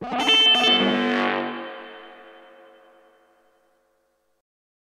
Bye.